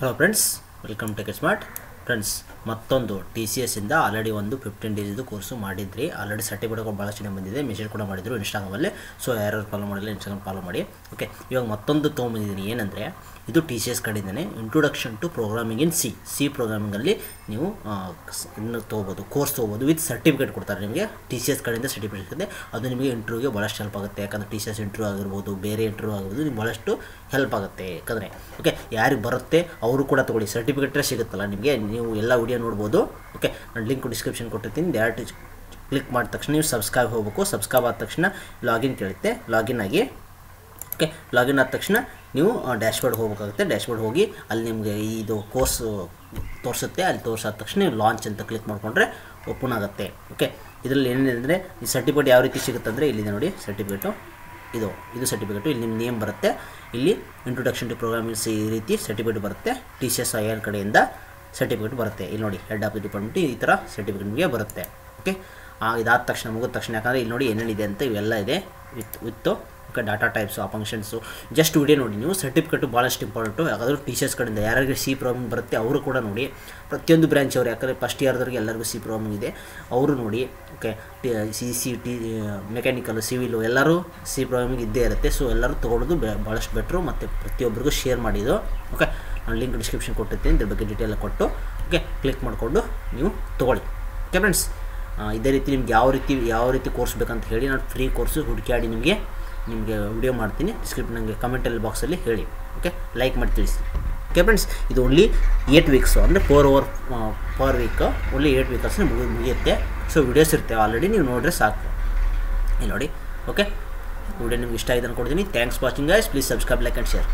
Hello friends welcome to smart friends, ಮತ್ತೊಂದು T C ಎಸ್ಸಿಂದ already ಒಂದು ಫಿಫ್ಟೀನ್ ಡೇಸ್ದು ಕೋರ್ಸು ಮಾಡಿದ್ರಿ. ಆಲ್ರೆಡಿ ಸರ್ಟಿಫಿಕೇಟ್ ಭಾಳ ಚೆನ್ನಾಗಿ ಬಂದಿದೆ. ಮೆಸೇಜ್ ಕೂಡ ಮಾಡಿದ್ರು ಇನ್ಸ್ಟಾಗ್ರಾಮಲ್ಲಿ ಸೊ ಯಾರು ಫಾಲೋ ಮಾಡಿಲ್ಲ ಇನ್ಸ್ಟಾಗ್ರಾಮ್ ಫಾಲೋ ಮಾಡಿ. ಓಕೆ ಇವಾಗ ಮತ್ತೊಂದು ತೊಗೊಂಬಂದಿದ್ದೀನಿ ಏನಂದರೆ, ಇದು T C S ಕಡೆಯಿಂದನೇ introduction to programming in C C ಪ್ರೋಗ್ರಾಮಿಂಗಲ್ಲಿ ನೀವು ಇನ್ನು ತೊಗೋಬೋದು ಕೋರ್ಸ್ ತೊಗೋಬೋದು ವಿತ್ ಸರ್ಟಿಫಿಕೇಟ್ ಕೊಡ್ತಾರೆ ನಿಮಗೆ. ಟಿ ಸಿ ಎಸ್ ಕಡೆಯಿಂದ ಸರ್ಟಿಫಿಕೇಟ್ ಸಿಗುತ್ತೆ ಅದು ನಿಮಗೆ ಇಂಟರ್ವ್ಯೂಗೆ ಭಾಳಷ್ಟು ಹೆಲ್ಪ್ ಆಗುತ್ತೆ. ಯಾಕಂದರೆ ಟಿ ಸಿ ಎಸ್ ಇಂಟರ್ವ್ಯೂ ಆಗಿರ್ಬೋದು, ಬೇರೆ ಇಂಟರ್ವ್ಯೂ ಆಗಿರ್ಬೋದು, ನಿಮ್ಗೆ ಭಾಳಷ್ಟು ಹೆಲ್ಪ್ ಆಗುತ್ತೆ. ಯಾಕಂದರೆ ಓಕೆ ಯಾರಿಗೆ ಬರುತ್ತೆ, ಅವರು ಕೂಡ ತೊಗೊಳ್ಳಿ. ಸರ್ಟಿಫಿಕೇಟೇ ಸಿಗುತ್ತಲ್ಲ ನಿಮಗೆ. ನೀವು ಎಲ್ಲ ವಿಡಿಯೋ ನೋಡ್ಬೋದು. ಓಕೆ ನಾನು ಲಿಂಕ್ ಡಿಸ್ಕ್ರಿಪ್ಷನ್ ಕೊಟ್ಟಿರ್ತೀನಿ. ಡೈರೆಕ್ಟ್ ಕ್ಲಿಕ್ ಮಾಡಿದ ತಕ್ಷಣ ನೀವು ಸಬ್ಸ್ಕ್ರೈಬ್ ಹೋಗಬೇಕು. ಸಬ್ಸ್ಕ್ರೈಬ್ ಆದ ತಕ್ಷಣ ಲಾಗಿನ್ ಕೇಳುತ್ತೆ. ಲಾಗಿನ್ ಆಗಿ ಓಕೆ ಲಾಗಿನ್ ಆದ ತಕ್ಷಣ ನೀವು ಡ್ಯಾಶ್ಬೋರ್ಡ್ ಹೋಗಬೇಕಾಗುತ್ತೆ. ಡ್ಯಾಶ್ಬೋರ್ಡ್ ಹೋಗಿ ಅಲ್ಲಿ ನಿಮಗೆ ಇದು ಕೋರ್ಸ್ ತೋರಿಸುತ್ತೆ. ಅಲ್ಲಿ ತೋರಿಸಾದ ತಕ್ಷಣ ನೀವು ಲಾಂಚ್ ಅಂತ ಕ್ಲಿಕ್ ಮಾಡಿಕೊಂಡ್ರೆ ಓಪನ್ ಆಗುತ್ತೆ. ಓಕೆ ಇದರಲ್ಲಿ ಏನಿದೆ ಅಂದರೆ, ಈ ಸರ್ಟಿಫಿಕೇಟ್ ಯಾವ ರೀತಿ ಸಿಗುತ್ತೆ ಅಂದರೆ ಇಲ್ಲಿದೆ ನೋಡಿ. ಸರ್ಟಿಫಿಕೇಟು ಇದು ಇದು ಸರ್ಟಿಫಿಕೇಟು ಇಲ್ಲಿ ನಿಮ್ಮ ನೇಮ್ ಬರುತ್ತೆ. ಇಲ್ಲಿ ಇಂಟ್ರೊಡಕ್ಷನ್ ಟು ಪ್ರೋಗ್ರಾಮಿಂಗ್ಸ್ ಈ ರೀತಿ ಸರ್ಟಿಫಿಕೇಟ್ ಬರುತ್ತೆ. T C S I R ಕಡೆಯಿಂದ ಸರ್ಟಿಫಿಕೇಟ್ ಬರುತ್ತೆ. ಇಲ್ಲಿ ನೋಡಿ ಹೆಡ್ ಆಫ್ ಡಿಪಾರ್ಟ್ಮೆಂಟ್ ಈ ಥರ ಸರ್ಟಿಫಿಕೇಟ್ ನಿಮಗೆ ಬರುತ್ತೆ. ಓಕೆ ಇದಾದ ತಕ್ಷಣ ಮುಗಿದ ತಕ್ಷಣ, ಯಾಕಂದರೆ ಇಲ್ಲಿ ನೋಡಿ ಏನೇನಿದೆ ಅಂತ ಇವೆಲ್ಲ ಇದೆ. With with okay data types ಆ ಫಂಕ್ಷನ್ಸು ಜಸ್ಟ್ ವಿಡಿಯೋ ನೋಡಿ, ನೀವು ಸರ್ಟಿಫಿಕೇಟು ಭಾಳಷ್ಟು ಇಂಪಾರ್ಟೆಂಟು ಯಾಕಂದ್ರೆ ಟೀಚರ್ಸ್ ಕಡೆಯಿಂದ ಯಾರಿಗೆ ಸಿ ಪ್ರಾಬ್ಲಮ್ ಬರುತ್ತೆ, ಅವರು ಕೂಡ ನೋಡಿ. ಪ್ರತಿಯೊಂದು ಬ್ರ್ಯಾಂಚ್ ಅವರು, ಯಾಕಂದರೆ ಫಸ್ಟ್ ಇಯರ್ದವ್ರಿಗೆ ಎಲ್ಲರಿಗೂ ಸಿ ಪ್ರಾಬ್ಲಮ್ ಇದೆ. ಅವರು ನೋಡಿ okay C C T mechanical civil ಎಲ್ಲರೂ ಸಿ ಪ್ರಾಬ್ಲಮಿಗೆ ಇದ್ದೇ ಇರುತ್ತೆ. ಸೊ ಎಲ್ಲರೂ ತೊಗೊಳೋದು ಭಾಳಷ್ಟು ಬೆಟ್ರು ಮತ್ತು ಪ್ರತಿಯೊಬ್ಬರಿಗೂ ಶೇರ್ ಮಾಡಿದ್ದು ಓಕೆ ಲಿಂಕ್ ಡಿಸ್ಕ್ರಿಪ್ಷನ್ ಕೊಟ್ಟಿರ್ತೀನಿ, ಇದ್ರ ಬಗ್ಗೆ ಡೀಟೇಲ್ ಕೊಟ್ಟು ಓಕೆ ಕ್ಲಿಕ್ ಮಾಡಿಕೊಂಡು ನೀವು ತೊಗೊಳ್ಳಿ. ಓಕೆ ಫ್ರೆಂಡ್ಸ್ ಇದೇ ರೀತಿ ನಿಮ್ಗೆ ಯಾವ ರೀತಿ ಯಾವ ರೀತಿ ಕೋರ್ಸ್ ಬೇಕಂತ ಹೇಳಿ ನಾನು ಫ್ರೀ ಕೋರ್ಸು ಹುಡುಕಾಡಿ ನಿಮಗೆ ನಿಮಗೆ ವಿಡಿಯೋ ಮಾಡ್ತೀನಿ. ಡಿಸ್ಕ್ರಿಪ್ ನನಗೆ ಕಮೆಂಟಲ್ಲಿ ಬಾಕ್ಸಲ್ಲಿ ಹೇಳಿ. ಓಕೆ ಲೈಕ್ ಮಾಡಿ ತಿಳಿಸಿ ಓಕೆ ಫ್ರೆಂಡ್ಸ್ ಇದು ಓನ್ಲಿ ಏಟ್ ವೀಕ್ಸು ಅಂದರೆ four hour per week only eight weeks ಮುಗಿ, ಮುಗಿಯುತ್ತೆ. ಸೊ ವಿಡಿಯೋಸ್ ಇರ್ತವೆ ಆಲ್ರೆಡಿ ನೀವು ನೋಡಿದ್ರೆ ಸಾಕು. ಇಲ್ಲಿ ನೋಡಿ. ಓಕೆ ವಿಡಿಯೋ ನಿಮ್ಗೆ ಇಷ್ಟ ಆಗಿದೆ ಕೊಡ್ತೀನಿ thanks watching guys please subscribe like and share